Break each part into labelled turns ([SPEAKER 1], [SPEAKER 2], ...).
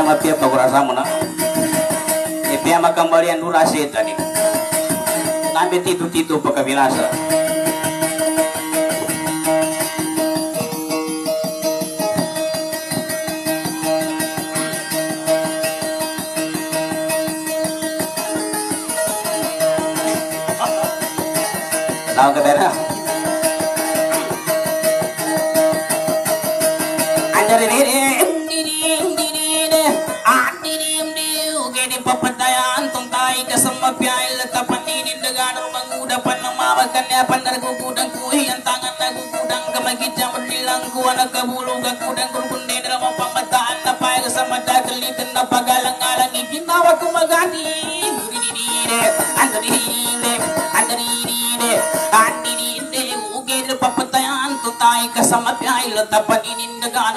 [SPEAKER 1] Pia mapia pagurasa mo na. E pia makambalian durasi tadi. Nabi titu-titu pagkabinasa. Tahu ke daerah? Pandar gugudang kuhi yang tangan na gugudang kamagit yang berdilang kuwa na kabulong gagudang kurkunde na lamang pamataan na paya sa madagalitan na pagalang-alang iginawa kumagani Andrine, andrine, andrine, andrine, ugil papatayan tutay kasama piyay latapan inindagano ginawa kumamot ko kagakilayag kang gulay mapandaw ka sa tigi ginawa ng kakori kaya ng kakuna katiga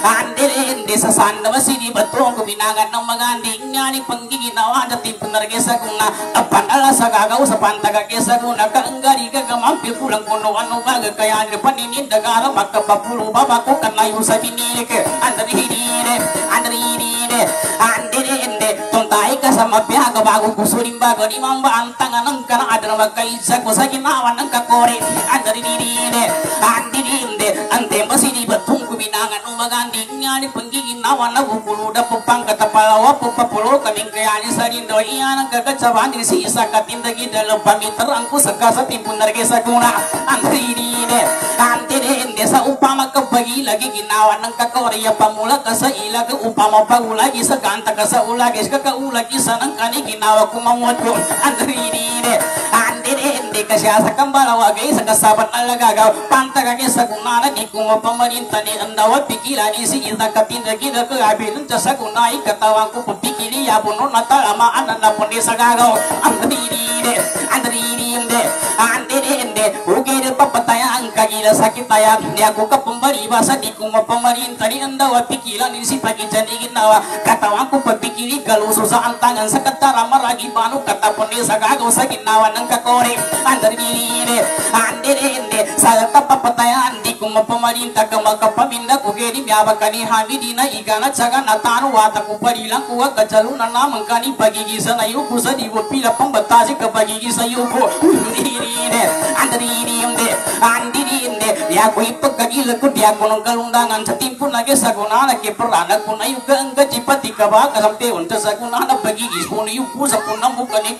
[SPEAKER 1] kitang ka andrine, andrine, andrine, sa sanda masini batong kuminangan ng mga ndinganing panggiginawa dating punargesa kung na apanala sa gagaw sa pantagagesa kung nakaanggari kagamampil kulang kuno ano baga kaya ni paninindagara makapapulo baba ko kanayo sa binilik andrine, andrine, andrine, tuntai ka sa mapiaga bago kusurin bago ni mamba ang tangan ng karang adang magkaisa ko sa ginawa ng kakori andrine, andrine, ang tempo sini batong kuminangan ng mga ndinganing panggiginawa na bubuluda po pang katapalawa po papulo kaming kayani ang kagatsawan din katindagi dalam pamiterang ko sa kasa timpun narge sa guna antirine antirine sa upama kabagi lagi ginawa ng kakoriya pamula ka sa ilag upama pagulagi sa ganta ka sa ulagis kakaulagi sa ng kani ginawa kumamot ko antirine antirine kasya sa kambalawagay sa kasabat alagagaw pantagagi sa kunana di kumapamarinta ni andawa pikilan isi isa katindagi da kagabilun sa kunai katawang ko pipikili ya puno natalama ananda pundi sa gagaw antirine antirine antirine ugere papataya ang kagila sakit taya ni ako ka pambariba sa di ko mapamarinta ni andawa pikilan isi pagijan di ginawa. Katawang ko pipikili galuso sa antangan sa katara maragi banu katapundi sa gagaw sa ginawa ng kakori antirine antirine sa tapapatayan di ko mapamarinta ka magkapaminda ko geri miyaba kani hamidi na igana tsaga na tanu wata ku parilang kuwa kacalu na namang kani pagigisa na yuko sa diwo pila pambatasi ka pagigisa yuko andirine andirine andirine ya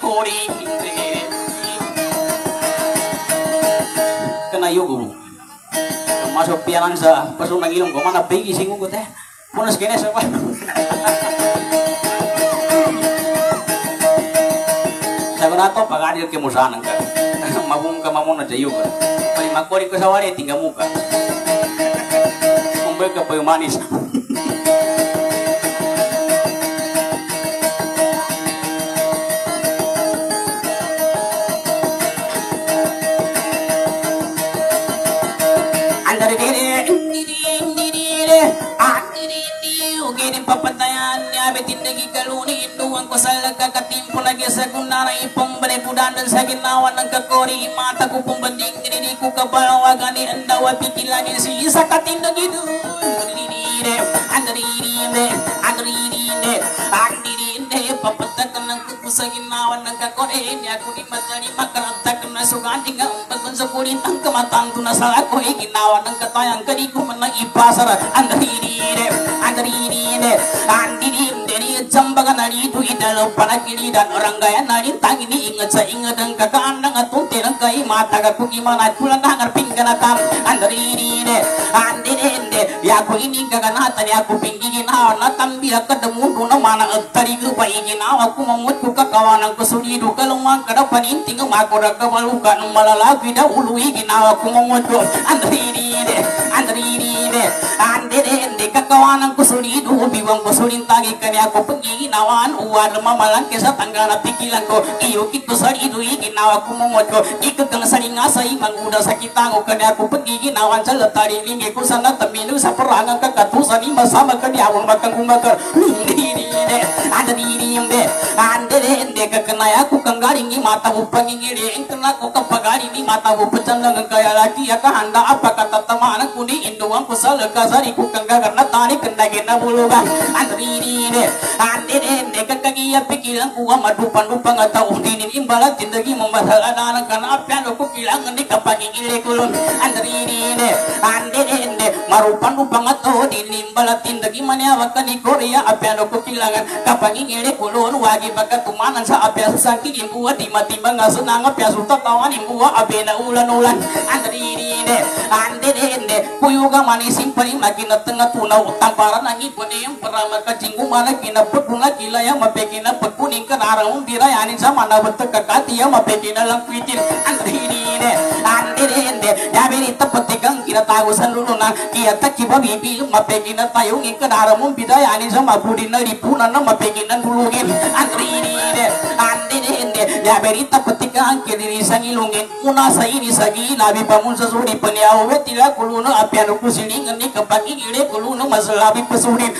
[SPEAKER 1] kori. Kena yuko masuk pialan sa pasong ng ilong ko mana pigi singo ko punas kene sa pa sa nato pagadir ke musanan ka mabung ka mamon na jayo ka pali makori ko sa wari tinggal muka kumbay ka pa yung manis andare dire dire andire ugini papatayan niya betindagi kaluni induang ko sa lagkakatimpo lagi sa kunara ipambali pudandan sa ginawa ng kakori mata ko pumbanding nini ko kabalawagan ni andawa pikilani si isa katindagi dire andare dire andire dire papatakan ng sa ginawa ng kakori niya ko ni matani makaranta na suganti nga umpag sa kulit ang kamatang na sa ako ay ginawa ng katayang kadi ko man na ipasara andaririre andaririre andiririre jambaga narito idalo dan orang gaya narin tangini ingat sa ingat. Ang kakaan ng atunti ng kay mata ka kung imana kulang na ngarping kanatam andaririre andirire ya ko ini kaganatan ya ko pingi ginawa na tambila ka damundo na mana at tari ko pa iginawa ko mamut ko kakawanan ko sulido kalumang kada paninting makura kabalukan malalaki ko ko andaririre andire ende kakawanan ko sulido biwang ko sulintagi kanya ko pagiginawan uwar mamalang kesa tanggana pikilan ko iyo kito sarido iginawa ko mumot ko ikakang saringa sa imang uda sa kitango kanya ko pagiginawan sa latari lingi ko sana tamino sa perangan kakatusan ima sama kanya awang makang kumakar hindi ada diri yung de andire ende kakanaya ko kanggaring mata mo pangingiri kena ko kapagari ni mata mo pecandang kaya lagi ya kahanda apa kata teman kuni induang kusal kasari ku kangga karena tani kendagi na bulugan andiri de andire de kakagi ya pikilan ku madu pandu pangata undinin imbala tindagi membasal anak karena apa lo ku kilang ni kapagi ile kulun. Andiri de andire de maru pandu pangato dinimbala tindagi mania wakani korea lo ku kilangan kapagi ile kulun wagi bakat tumanan sa apa susah imbuwa tiba-tiba nggak senang apa susah tawan imbuwa abena ulan-ulan andiri de andire de kuyuga manis simpani makin tengah tuna tamparan nangi puni yang perama kacinggu mana kina pekuna kila yang mapekina pekuning ke narang bira yani sama na betul kakati yang mapekina lang kwitin andiri de andire de jabiri tepetigang kina tahu sanlulu na kia takiba bibi mapekina tayung ke narang bira yani sama budina ripuna na mapekina dulugin andiri de andire de jabiri tepetigang kiri sangilungin una sa ini sagi labi pamun sesudi peniau tila kuluna apianu kusini ngeni kepagi ire kuluna masalabi pesudin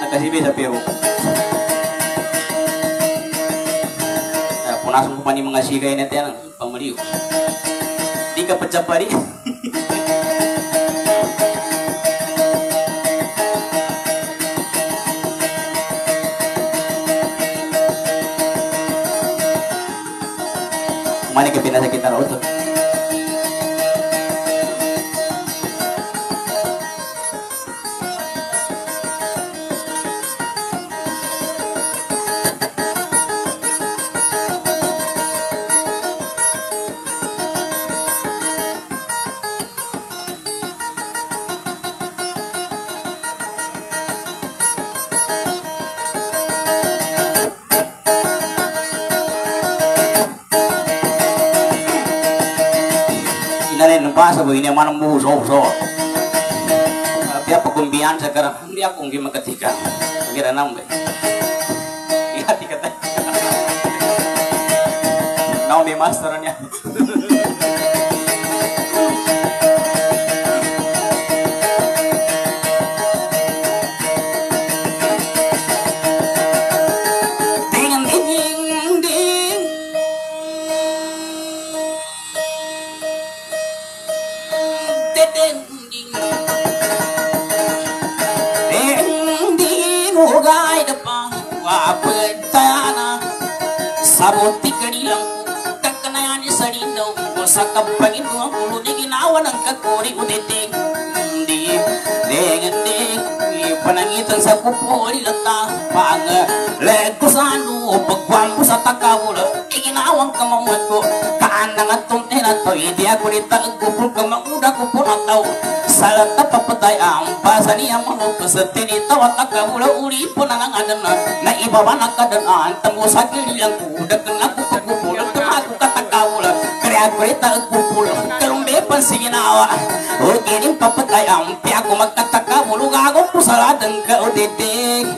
[SPEAKER 1] Nakasih bisa piau. Punasong ko pa ni mga sigay na tiyan, pamaliw. Di ka pacapari. Mana ke pinasakitan utot? Basa ko, ini manang muso so. Dia pagkumbiyan sekarang dia kung gimakatika. Kira nang ba. Iya tikata. Now may Sa kapagin mo ang ulo Di ginawa ng kakori Uditing Di Ding ding Panangitan sa kupori lata Pang Leg ko sa ano Pagwampo sa takawula Iginawang kamamuat ko Kaanang at tuntin at to Hindi ako rita Nagkupul ka mamuda ko po na tao Salat na papatay Ang basa niya mga kasatin Ito at takawula po na lang adan na Na ibaba na kadanaan Tamo sa kililang kuda ko pagkupulang Kamago rita Nagkupulang Kalumbe pansinginawa O gining papatay Ang piya ko magkataka Mulong akong pusaladang ka O didig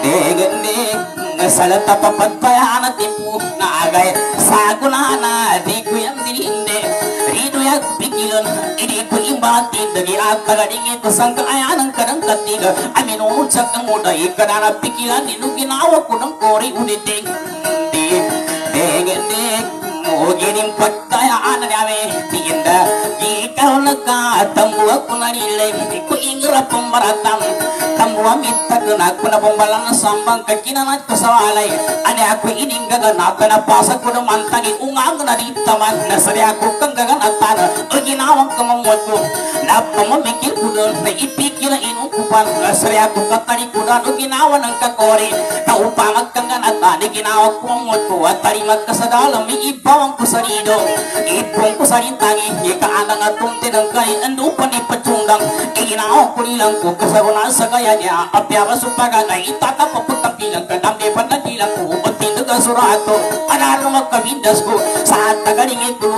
[SPEAKER 1] Dig dig Salata papagpayaan at tipu. Na agay Sago na na Di ko yung dilinde Rito yung pikilan Hindi ko imbatin Dagi at tagading ito Sang kaayan ang kadang katiga Amin umutsak ang muday Kada na pikilan Nino ginawa ko ng kori Uniting Dig Mungkin impat tayo ana namin Tinda Ikaw nagkatambu ako na nilay Hindi ko ingrap ang maratang Tambu amita ko na ako na bumbalang na sambang Kakinanat ko sa walay Ani ako ining gaganata na pasag ko naman Tangi ungang na kang O ginawang kamamot ko Napamamikil ko doon Na ipikil na inukupan Nasari ako katalikudan O ginawa ng kakori Kaupamag kang ganatan Ni ginawa ko ang mot ko At tarimag ka sa dalam May ibawang ko sa rido Ipong ko sa rintangi Ikaanang at tunti ng kay Ando pa ni pacundang Iginawa ko nilang ko Kasaruna sa kaya niya ya apya supaga na itata paputang bilang kadam de panadilang ko utin ka surato anaro magkabindas ko sa tagaling ito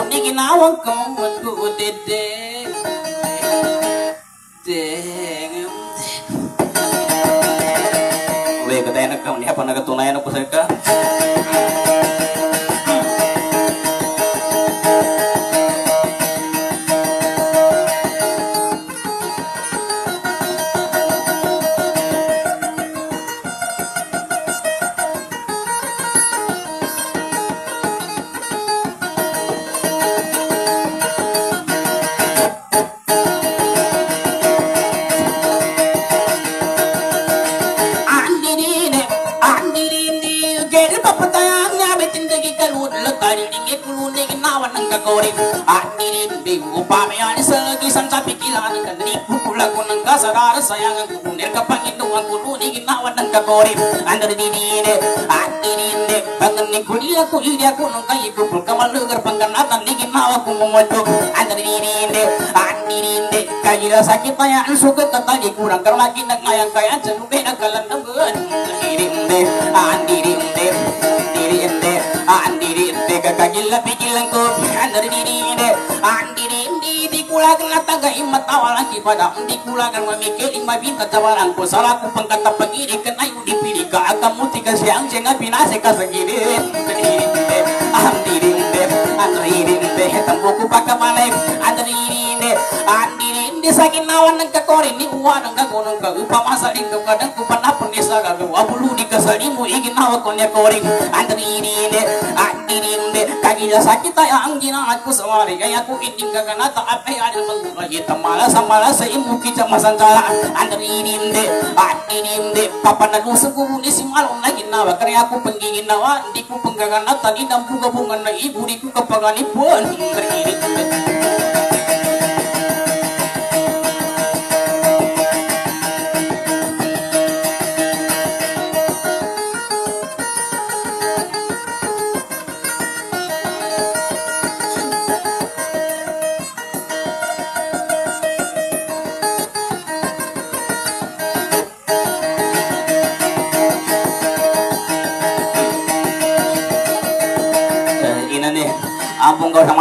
[SPEAKER 1] ginawan ng kagori. Andirine, andirine, pangan ni kuliya ko ilya ko nung kayo kupul kamalugar pangganatan ni ginawa ko mumuto. Andirine, andirine, kaya sakit tayaan sugat katagi kurang karmakin nagmayang kaya janube nagkalandaman. Di kulagan na tagay matawalan kipada. Di kulagan mamikiling mabinta tawalan ko. Salah ko pangkata pag-irig ka na yung dipili ka. Agamuti ka siyang siya nga pinase ka sa gilid. Andirinde, andirinde, andirinde, tambo ko pagkamalay. Andirinde, andirinde, sa ginawan ng kakori ni uwa ng gagunong ka. Upamasaling ka kadang kupanapon ni sa gagawa. Abuluni ka sa limo, iginawa ko niya koring. Andirinde, andirinde, kagila sakit ay ang ginahat ko sa wari. Kaya ko iting kaganata at ay alil magmulagit. Mala sa mala sa imo kita masansala. Andirinde, andirinde, papanalusog ko ni si malong na ginawa. Kaya ako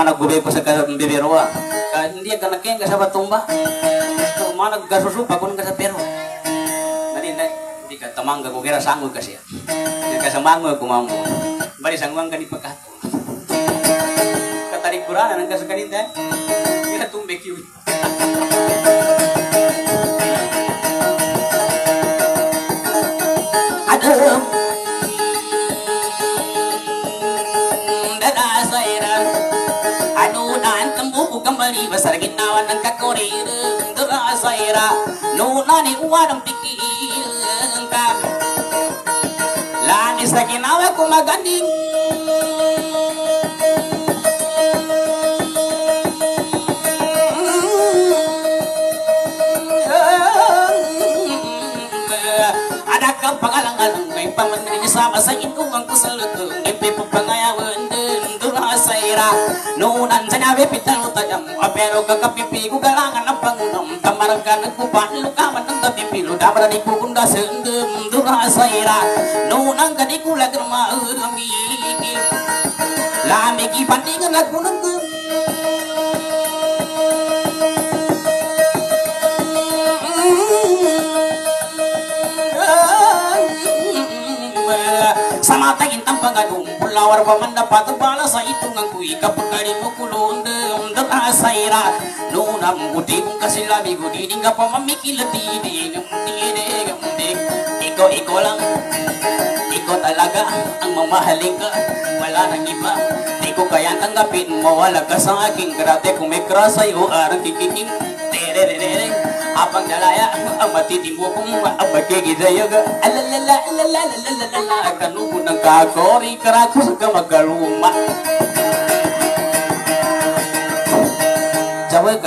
[SPEAKER 1] ampun kau sama anak gue pas ke bibiro kan dia kena keng ke sahabat tumba ke mana ke susu pakun ke sapero nanti nanti di kata mangga gue kira sanggup kasih ya dia kasih mangga aku mampu bari sanggup kan di pekat katarik kurang dan kasih kadin teh kira tumbe kiwi kembali besar ginawan ng kakorir dada saira. Nuna ni uwan pikir ka lani sa ginawa ko maganding ada kang pangalang-alang may pamanrin sama sa inuwang ko sa luto may pipapangayawan din durasaira nunan sa nabi pitalo tajam apero kakapipigo galangan ang pangunam tamarang nagkupan lukaman ng tapipilo dabra di kukunda sendem durasaira nunan kanikula grama urami lamigi pandingan aku nunggu sama tagin tampang agung lawar உள்ளவர் பவந்த பதுபால சைத்துங்க குயிக்கப்பு கடிப்பு குழுந்து உந்து தாசைரா நூனம் குட்டி உங்க சில்லாமி குடி நீங்க பவம்மி கில தீடே தீடே தீடே Ikaw, ikaw lang. Ikaw talaga ang mamahalin ka. Wala nang iba. Di ko kayang tanggapin Mawala ka sa akin. Grabe kung may crush sa'yo Arang kikikim Terererereng abang dalaya ang matitimo kong ang magkigidayag alalala alalala alalala. Ng karakus ka magaluma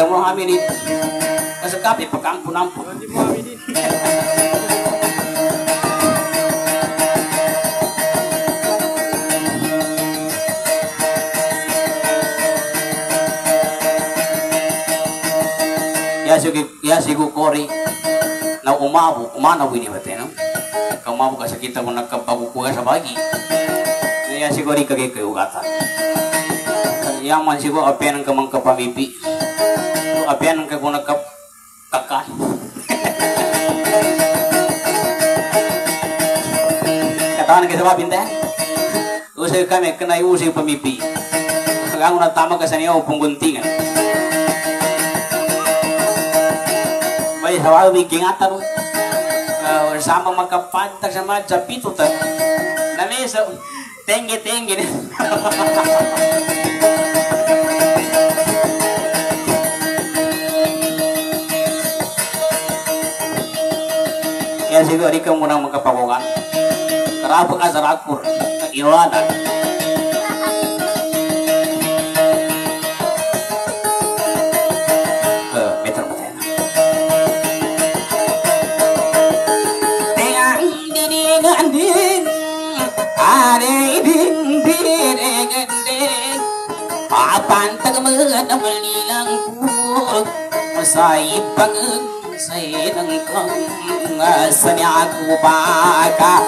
[SPEAKER 1] mo kapi ya sige ya sigu kori. Na umabu umana wini bate no? Kamabu kasi kita mo nagkapagukuha sa bagi kaya siguro ikagay kayo gata yaman siguro apian ang kamang kapamipi apian ang kaguna kap kakan katawan kita mabinte May hawa biking atan uh, sama magkapantag sa mga japito ta nami so tengge tengge ya siguro ikaw muna magkapakukan karapa ka sa rakur iwanan Apan tagamad ang malilang po Masay pangang say ng kang Sanya ko baka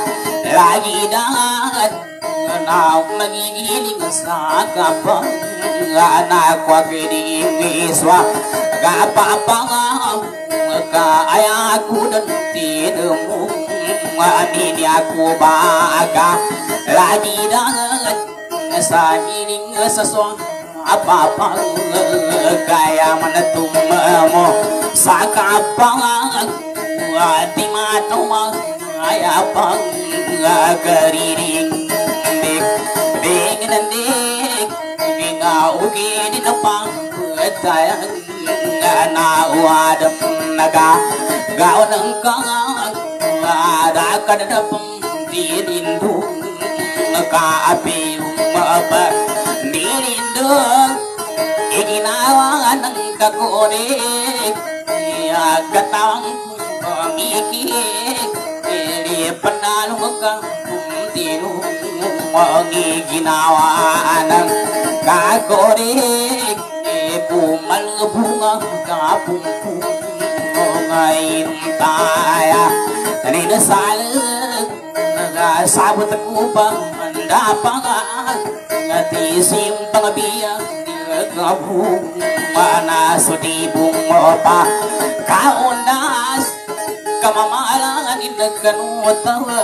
[SPEAKER 1] Lagi dahat. Na magigiling sa kapang anak ko kinimiswa kapapang kaya ko dan tinemo amin ako baga lagi dangan sa hiling sa apapang kaya manatuma mo sa kapang di matuma kaya pang kariring dik dik nandik Ikaw gini na pang Tayang na uwadam naga Gao ng kangang Ada ka na pang Dinindong Nakaapi umaba Ininawan ng kakunik Iagatang pangikik Ilipanalo kang kumdinong Mangiginawa ng kakunik Pumalabunga kapumpung Ngayon tayo Naninasal Nagasabot ako pa Manda pa nga Natisim pangabiyang Nagabung Manasutibong mo pa Kaunas Kamamalangan Inagkanutawa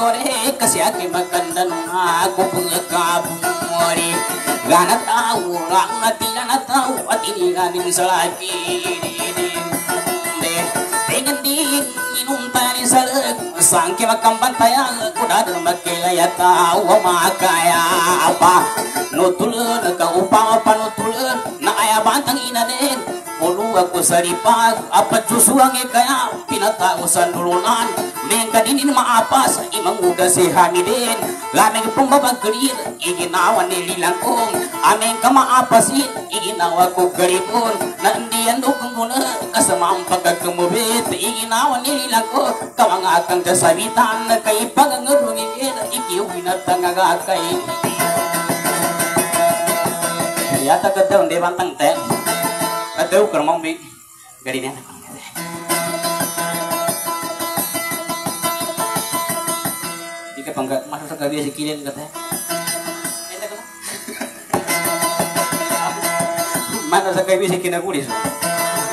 [SPEAKER 1] Gileno masikore kasi ake maganda nung ako pagkabumori Gana tao, lang na tila na tao at iniganin sa lagi Dengan din, inumpanin sa lag Sangki magkambantaya, kuda dan magkilaya tao makaya apa? Nutulun, nagkaupang pa nutulun Ulu aku saripag, apat susuang kaya? Pinatao sa nulunan Mengka dinin maapas, imang uga si Hamidin Lameng pumabagkalir, iginawa ni Lilangkong Ameng ka maapasin, iginawa ko garipon Nandiyan dukong muna, kasamang pagkakamubit Iginawa ni Lilangkong, kamang akang kasabitan Kay pagangurungin, ikiwin at tangagakay Yata ka daw, di te Aduh, kermong bi. Gari niya. Di ka pangga masuk sa gabi si kilin kata. Mana sa gabi si kinagulis.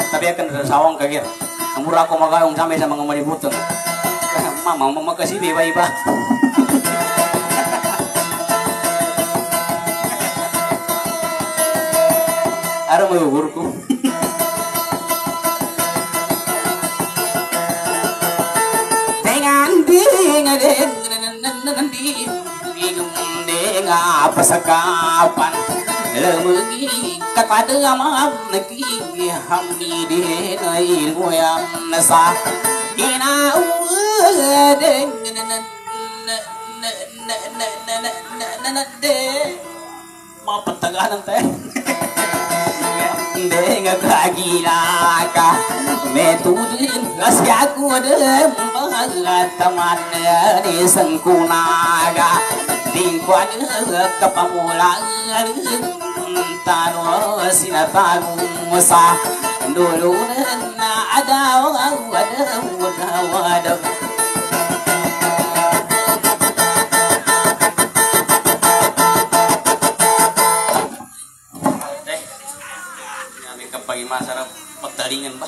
[SPEAKER 1] Tapi akan ada sawang kagir. Murah ako magayong sampai sa mga malibutang. Mama, mama kasi iba-iba. Araw mo guru ko. pasakapan Lemengi kakat amam Ki hamni denai luyam nasa Ina uwadeng Mapataganan tayo teh Dengan kagila ka Metudin Kasi aku ada Mga taman Di sengkunaga Di kuan Kapamulaan Tano Sinatagong Galingan ba?